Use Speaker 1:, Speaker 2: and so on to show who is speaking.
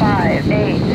Speaker 1: five, eight,